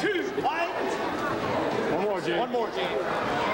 two, one. One more, One more, Gene.